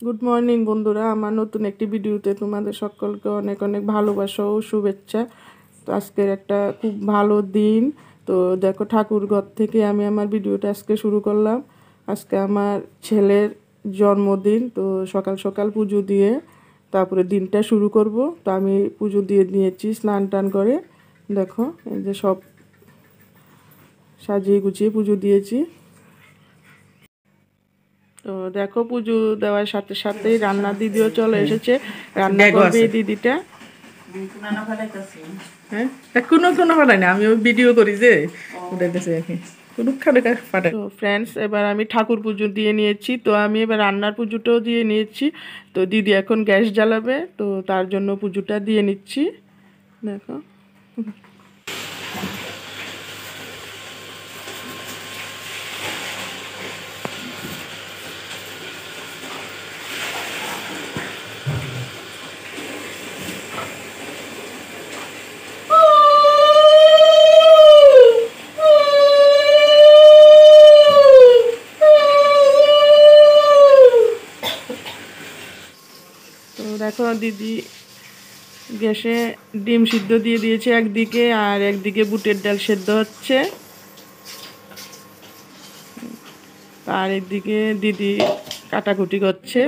Good morning বন্ধুরা। আমার নতুন একটি ভিডিওতে তোমাদের সকলকে অনেক অনেক ভালোবাসা ও শুভেচ্ছা। তো আজকের একটা খুব ভালো দিন। তো দেখো ঠাকুরঘর থেকে আমি আমার ভিডিওটা আজকে শুরু করলাম। আজকে আমার ছেলের জন্মদিন। তো সকাল সকাল পুজো দিয়ে তারপরে দিনটা শুরু করব। তো আমি পুজো দিয়ে নিয়েছি স্নান টান করে। দেখো, এই যে সব সাজিয়ে গুছিয়ে পুজো দিয়েছি। তো দেখো পুজো দেওয়ার সাথে সাথেই রান্না দিদিও চলে এসেছে। রান্না করবে দিদিটা। হ্যাঁ? তা কোনো কোনো ফাটাই না আমি ওই ভিডিও করি যে উঠাইতেছি আর কি। কোনো খানে ফাটাই তো ফ্রেন্ডস এবার আমি ঠাকুর পুজো দিয়ে নিয়েছি তো আমি এবার রান্নার পুজোটাও দিয়ে নিয়েছি। তো দিদি এখন গ্যাস জ্বালাবে তো তার জন্য পুজোটা দিয়ে নিচ্ছি। দেখো। দেখো দিদি গ্যাসে ডিম সিদ্ধ দিয়ে দিয়েছে একদিকে আর একদিকে বুটের ডাল সেদ্ধ হচ্ছে আর একদিকে দিদি কাটাকুটি করছে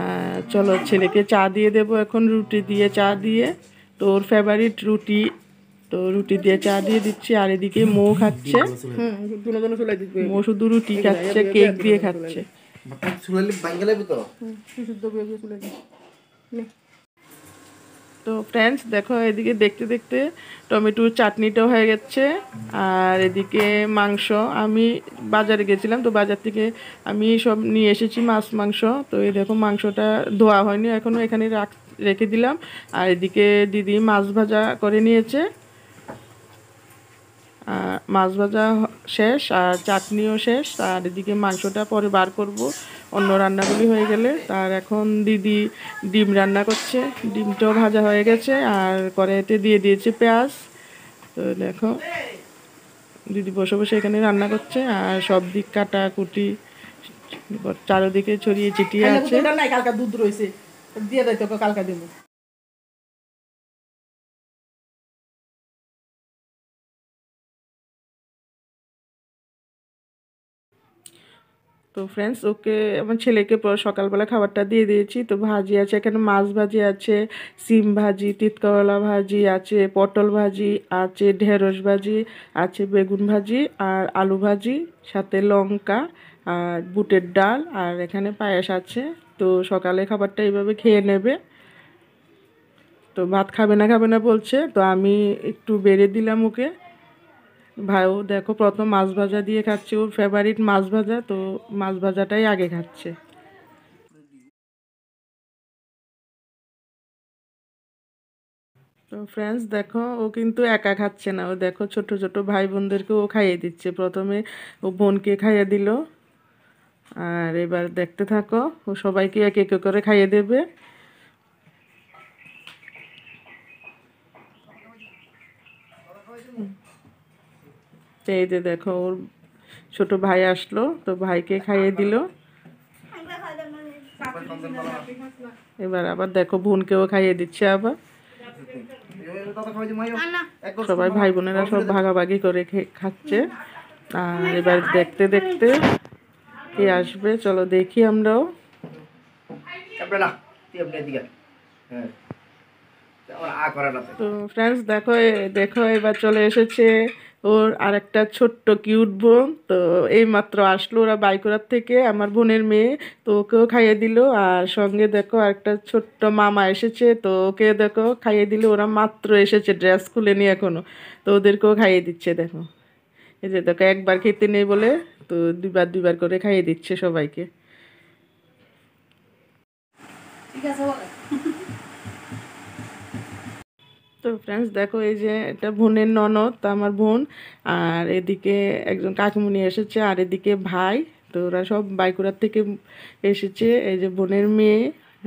আর চলো ছেলেকে চা দিয়ে দেবো এখন রুটি দিয়ে চা দিয়ে তোর ফেভারিট রুটি তো রুটি দিয়ে চা দিয়ে দিচ্ছি আর এদিকে মৌ খাচ্ছে মৌ শুধু রুটি খাচ্ছে কেক দিয়ে খাচ্ছে তো ফ্রেন্ডস দেখো, এদিকে দেখতে দেখতে টমেটোর চাটনিটাও হয়ে গেছে, আর এদিকে মাংস আমি বাজারে গেছিলাম, তো বাজার থেকে আমি সব নিয়ে এসেছি মাছ মাংস। তো এই দেখো, মাংসটা ধোয়া হয়নি এখনও এখানে রাখ, রেখে দিলাম। আর এদিকে দিদি মাছ ভাজা করে নিয়েছে। মাছ ভাজা শেষ আর চাটনিও শেষ আর এদিকে মাংসটা পরে বার করব। অন্য রান্নাগুলি হয়ে গেলে তার এখন দিদি ডিম রান্না করছে। ডিমটাও ভাজা হয়ে গেছে আর কড়াইতে দিয়ে দিয়েছে পেঁয়াজ। তো দেখো দিদি বসে বসে এখানে রান্না করছে আর সব দিক কাটা কুটি চারিদিকে ছড়িয়ে ছিটিয়ে আছে। কালকা দুধ রয়েছে। দিয়ে দেয় তোকে কালকা দিব। তো ফ্রেন্ডস ওকে আমার ছেলেকে সকালবেলা খাবারটা দিয়ে দিয়েছি। তো ভাজি আছে, এখানে মাছ ভাজি আছে, সিম ভাজি, তিতকাওয়ালা ভাজি আছে, পটল ভাজি আছে, ঢেঁড়স ভাজি আছে, বেগুন ভাজি আর আলু ভাজি, সাথে লঙ্কা আর বুটের ডাল আর এখানে পায়েস আছে। তো সকালে খাবারটা এইভাবে খেয়ে নেবে। তো ভাত খাবে না খাবে না বলছে, তো আমি একটু বেড়ে দিলাম ওকে। ভাইও দেখো প্রথম মাছ ভাজা দিয়ে খাচ্ছে, ওর ফেভারিট মাছ ভাজা, তো মাছ ভাজাটাই আগে খাচ্ছে। তো ফ্রেন্ডস দেখো, ও কিন্তু একা খাচ্ছে না, ও দেখো ছোট ছোট ভাই বোনদেরকে ও খাইয়ে দিচ্ছে। প্রথমে ও বোনকে খাইয়ে দিল। আর এবার দেখতে থাকো, ও সবাইকে এক এক করে খাইয়ে দেবে। তো এই যে দেখো ওর ছোট ভাই আসলো তো ভাইকে খাইয়ে দিল। এবার আবার দেখো বোনকেও খাইয়ে দিচ্ছে আবার। সবাই ভাই বোনেরা সব ভাগাভাগি করে খাচ্ছে। আর এবার দেখতে দেখতে কে আসবে চলো দেখি আমরাও। হ্যাঁ। তো ফ্রেন্ডস দেখো দেখো এবার চলে এসেছে ওর আর একটা ছোট্ট কিউট বোন, তো এই মাত্র আসলো ওরা বাইকোরার থেকে, আমার বোনের মেয়ে, তো ওকেও খাইয়ে দিল। আর সঙ্গে দেখো আরেকটা ছোট্ট মামা এসেছে, তো ওকে দেখো খাইয়ে দিল। ওরা মাত্র এসেছে ড্রেস খুলে নিয়ে এখনও, তো ওদেরকেও খাইয়ে দিচ্ছে দেখো। এই যে দেখো, একবার খেতে নেই বলে, তো দুবার দুবার করে খাইয়ে দিচ্ছে সবাইকে। তো ফ্রেন্ডস দেখো এই যে এটা বোনের ননদ তা আমার বোন আর এদিকে একজন কাকিমুনি এসেছে আর এদিকে ভাই তো ওরা সব বাইকুড়ার থেকে এসেছে এই যে বোনের মেয়ে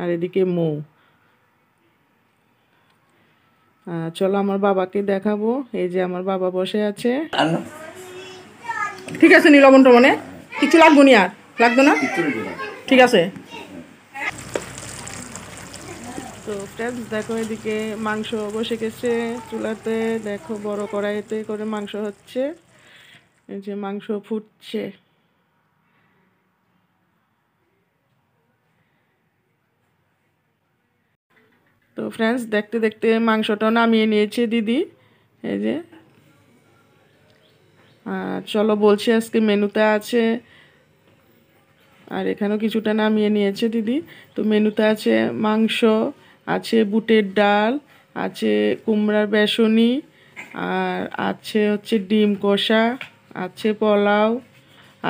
আর এদিকে মৌ। চলো আমার বাবাকে দেখাবো এই যে আমার বাবা বসে আছে। ঠিক আছে নীলবন মনে কিছু লাগবো নি আর? লাগতো না। ঠিক আছে। তো ফ্রেন্ডস দেখো এদিকে মাংস বসে গেছে। চুলাতে দেখো বড় কড়াইতে করে মাংস হচ্ছে। এই যে মাংস ফুটছে। তো ফ্রেন্ডস দেখতে দেখতে মাংসটাও নামিয়ে নিয়েছে দিদি। এই যে। আর চলো বলছি, আজকে মেনুতে আছে। আর এখানেও কিছুটা নামিয়ে নিয়েছে দিদি। তো, মেনুতে আছে মাংস আছে বুটের ডাল, আছে কুমড়ার বেসনি, আর আছে হচ্ছে ডিম কষা, আছে পোলাও,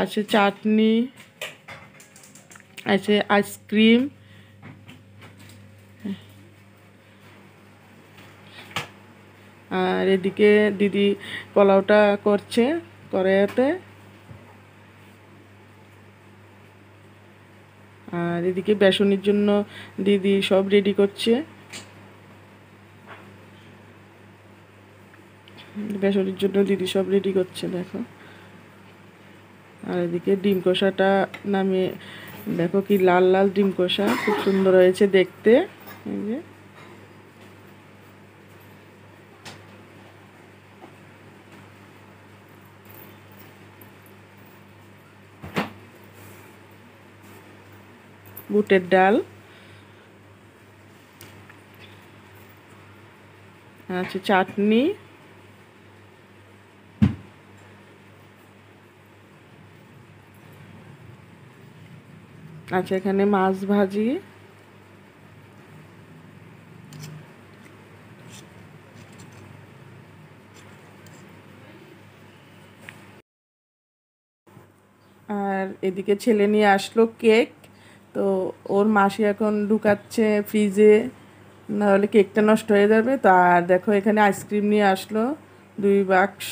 আছে চাটনি, আছে আইসক্রিম। আর এদিকে দিদি পোলাওটা করছে কড়াইতে। আর এদিকে বেসনের জন্য দিদি সব রেডি করছে। বেসনের জন্য দিদি সব রেডি করছে, দেখো। আর এদিকে ডিম কষাটা নামে দেখো কি লাল লাল ডিম কষা, খুব সুন্দর হয়েছে দেখতে। এই যে। বুটের ডাল। আছে চাটনি। আছে এখানে মাছ ভাজি। আর এদিকে ছেলে নিয়ে আসলো কেক। তো ওর মাসি এখন ঢুকাচ্ছে ফ্রিজে না হলে কেকটা নষ্ট হয়ে যাবে। তো আর দেখো এখানে আইসক্রিম নিয়ে আসলো, দুই বাক্স।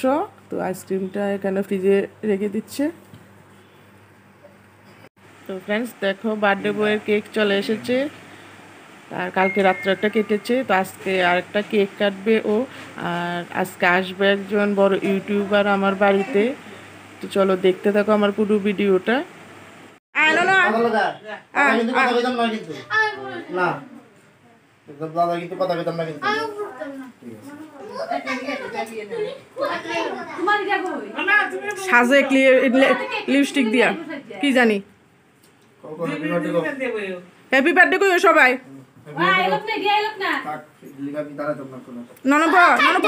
তো আইসক্রিমটা এখানে ফ্রিজে রেখে দিচ্ছে। তো ফ্রেন্ডস দেখো বার্থডে বয়ের কেক চলে এসেছে। আর কালকে রাত্রে একটা কেটেছে, তো আজকে আরেকটা কেক কাটবে ও। আর আজকে আসবে একজন বড় ইউটিউবার আমার বাড়িতে। তো চলো দেখতে থাকো আমার পুরো ভিডিওটা কথা লগা আমি কিন্তু কথা কইতাম না কিন্তু। না। দাদা কিন্তু কথা কইতাম না কিন্তু। সাজে লিপস্টিক দিয়া। কি জানি। হ্যাপি বার্থডে কইও সবাই। ননপ ননপ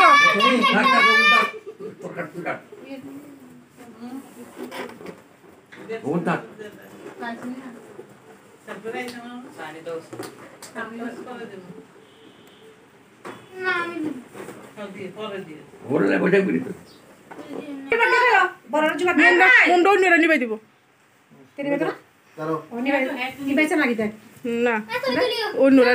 নিবাই দিব দাঁড়াও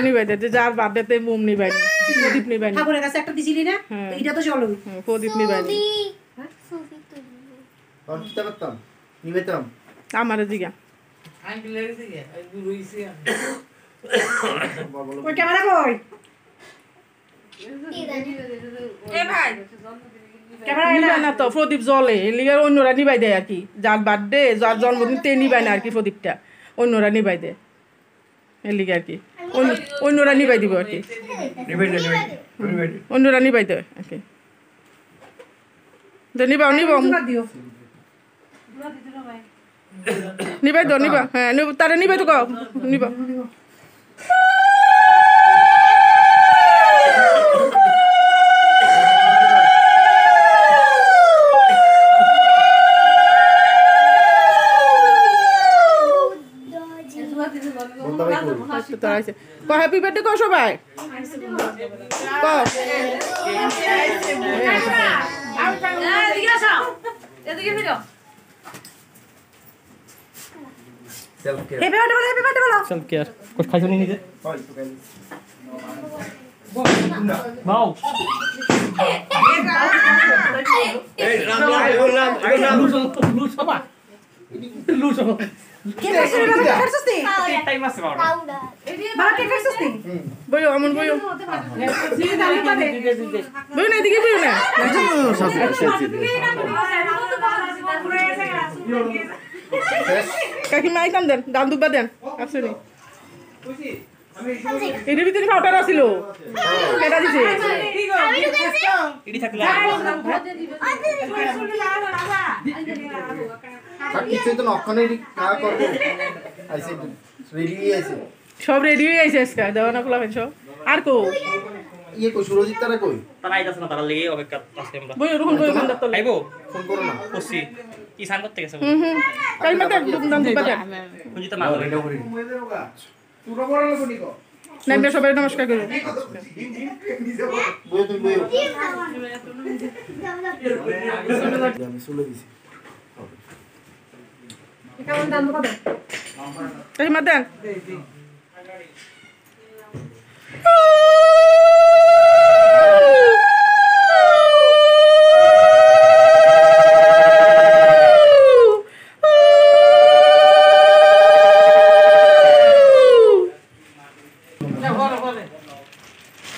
নিবাই দেয় যে যার বার্থডেতে মোম নিবাই নি, প্রদীপ নিবাই নি। ঠাকুরের কাছে একটা দিছিলি না? হ্যাঁ। এটা তো চলো প্রদীপ নিবাই নিবেতাম আমার জিগা। বলো ওই ক্যামেরা কই? না তো প্রদীপ জলে এলিগার অন্যরা নিবাই দেয় আর কি। যার বার্থডে যার জন্মদিন তে নিবাই না আর কি প্রদীপটা। অন্যরা নিবাই দেয়। এলিগে আর কি। অন্য- অন্যরা নিবাই দিব আর কি। অন্যরা নিবাই দেয় আর কি। নিবাও নিবাও। দিও। নিবাই দাও নিবা হ্যাঁ নিব- তারা নিবাই তো কাও। নিবা তো ক হ্যাপি বার্থডে সবাই। ক সেলফ কেয়ার হ্যাপি বার্থডে বলো হ্যাপি বার্থডে বলো। সেলফ কেয়ার কোষ খাইছো নি নিজে? বাও। এই রাম রাম বললাম আই রাম লু সবা লু সবা কে খাইছো রে বাবা খাইছস তুই টাইম আছে বাবা। বাবা কে খাইছস তুই বইও আমন বইও। বইও না এদিকে বইও না। কাকিমা আইতাম দেন দাম দুব্বা দেন আসুনি। এটার ভিতরে পাউডার দিছে এটি আইসে সব রেডি হয়ে আইছে আজকে দেওয়া না পোলা সব। আর কো? ইয়ে কই সুরজিৎ তারা কই তারা আইতাছে না তারা লেগে অপেক্ষা আছে আমরা বই ওরকম আইবো ফোন করো না। করছি কি সান করতে গেছে হুম হুম। তাই মাতে দাম দিবা দেন কুঞ্জিতা না ধরে নাইমে সবাই নমস্কার করো বইয়ে তুমি বইয়ে আমি চলে কেমন দাম কত তাই মাতে দেন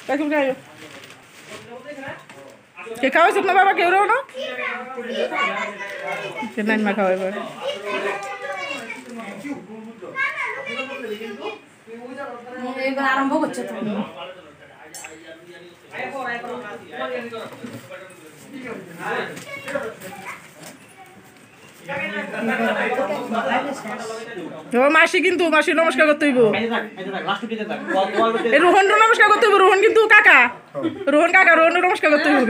এখন খাইও বাবা কেউ না? নাইন মা আরম্ভ করছে তো। মাসি কিন্তু মাসি নমস্কার করতে হইব। রোহন নমস্কার করতে হইব রোহন কিন্তু কাকা। রোহন কাকা রোহন নমস্কার করতে হইব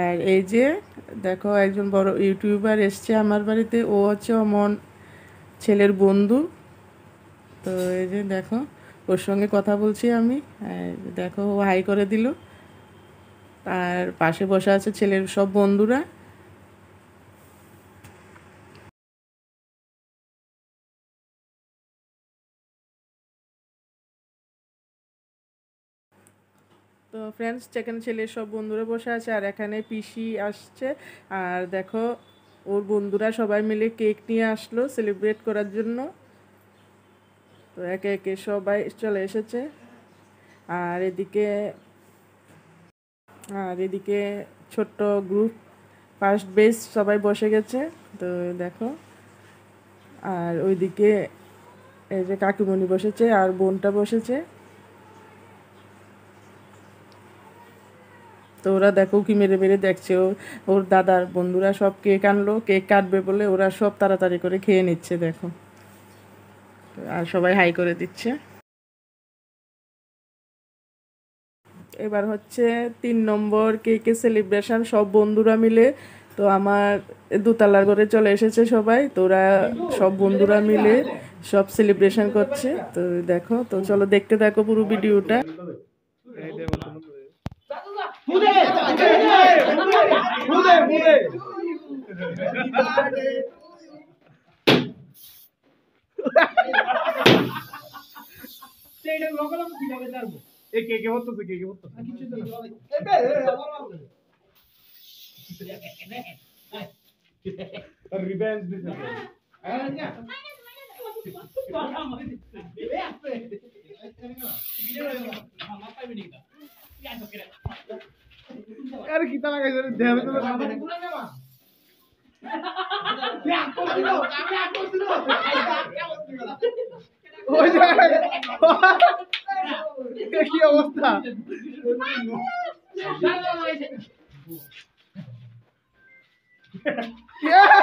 আর এই যে, দেখো একজন বড় ইউটিউবার এসছে আমার বাড়িতে। ও হচ্ছে অমন ছেলের বন্ধু। তো এই যে দেখো, ওর সঙ্গে কথা বলছি আমি। দেখো, ও হাই করে দিল। আর পাশে বসে আছে ছেলের সব বন্ধুরা। তো ফ্রেন্ডস যেখানে ছেলের সব বন্ধুরা বসে আছে আর এখানে পিসি আসছে। আর দেখো, ওর বন্ধুরা সবাই মিলে কেক নিয়ে আসলো সেলিব্রেট করার জন্য। তো একে একে সবাই চলে এসেছে। আর এদিকে আর এদিকে ছোট্ট গ্রুপ ফার্স্ট বেস সবাই বসে গেছে। তো দেখো, আর ওইদিকে এই যে কাকিমণি বসেছে আর বোনটা বসেছে। তো ওরা দেখো কি মেরে মেরে দেখছে। ওর দাদার বন্ধুরা সব কেক আনলো, কেক কাটবে বলে ওরা সব তাড়াতাড়ি করে খেয়ে নিচ্ছে, দেখো। আর সবাই হাই করে দিচ্ছে। এবার হচ্ছে তিন নম্বর কেকের সেলিব্রেশন সব বন্ধুরা মিলে। তো আমার দোতলার ঘরে চলে এসেছে সবাই। তো ওরা সব বন্ধুরা মিলে সব সেলিব্রেশন করছে। তো দেখো, তো চলো দেখতে দেখো পুরো ভিডিওটা। কি অবস্থা সাইড ধর মারে তোমার দান জোট তে বানাইছে রে আমি সাদা দিয়ে আনব নাই তো তার দোলে দাদা দিতে পারে না এই রইনা রে এই রইনা মামা গেল এই রইনা আর করে না আরে কি তালা গাইছে দেহ তো কি অবস্থা? Yeah!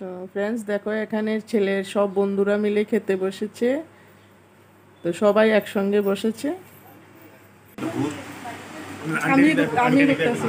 তো ফ্রেন্ডস দেখো এখানে ছেলের সব বন্ধুরা মিলে খেতে বসেছে। তো সবাই একসঙ্গে বসেছে। আমি আমি দেখতেছি।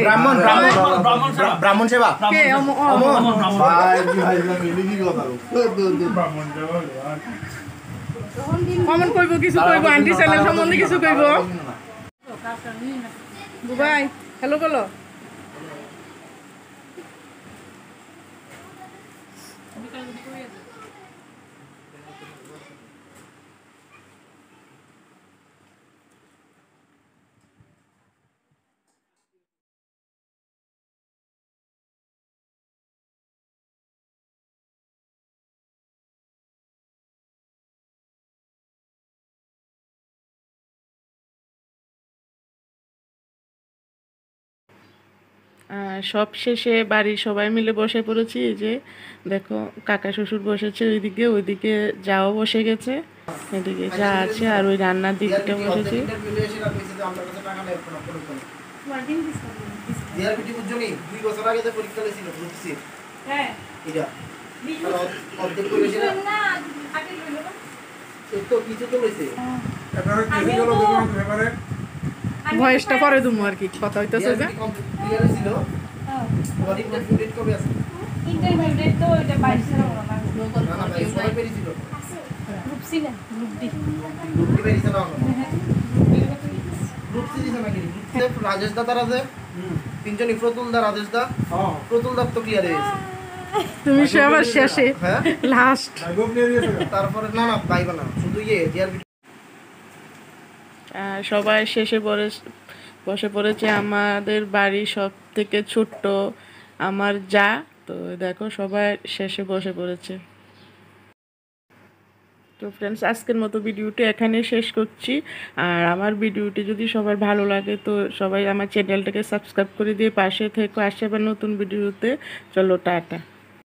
ব্রাহ্মণ ব্রাহ্মণ ব্রাহ্মণ সেবা কে অম- অম- ভাই ভাই মিলি কি কথা ব্রাহ্মণ দেওয়া অমন কইব কিছু কইব আন্টি চ্যানেল সম্বন্ধে কিছু কইব বুবাই হ্যালো বলো আহ, সব শেষে বাড়ির সবাই মিলে বসে পড়েছি এই যে দেখো কাকা শ্বশুর বসেছে ওইদিকে ওইদিকে যাও বসে গেছে এদিকে যা আছে আর ওই রান্নার দিকটা বসেছি। হ্যাঁ। কিছু তো ভয়েসটা পরে দুমু আর কি কথা হইতেছে যে। হয়। রাজেশ দা তারা যে তিনজন প্রতুল দা রাজেশ দা। হ্যাঁ। প্রতুল দা তো ক্লিয়ার হয়ে গেছে। তুমি সবার শেষে হ্যাঁ? লাস্ট নিয়ে দিয়েছে তারপরে না না পাইবা না। শুধু ইয়ে সবাই শেষে পড়ে বসে পড়েছে আমাদের বাড়ি সব থেকে ছোট্ট আমার যা। তো দেখো, সবাই শেষে বসে পড়েছে। তো ফ্রেন্ডস আজকের মতো ভিডিওটি এখানে শেষ করছি। আর আমার ভিডিওটি যদি সবার ভালো লাগে, তো সবাই আমার চ্যানেলটাকে সাবস্ক্রাইব করে দিয়ে পাশে থেকে। আসে আবার নতুন ভিডিওতে। চলো, টাটা।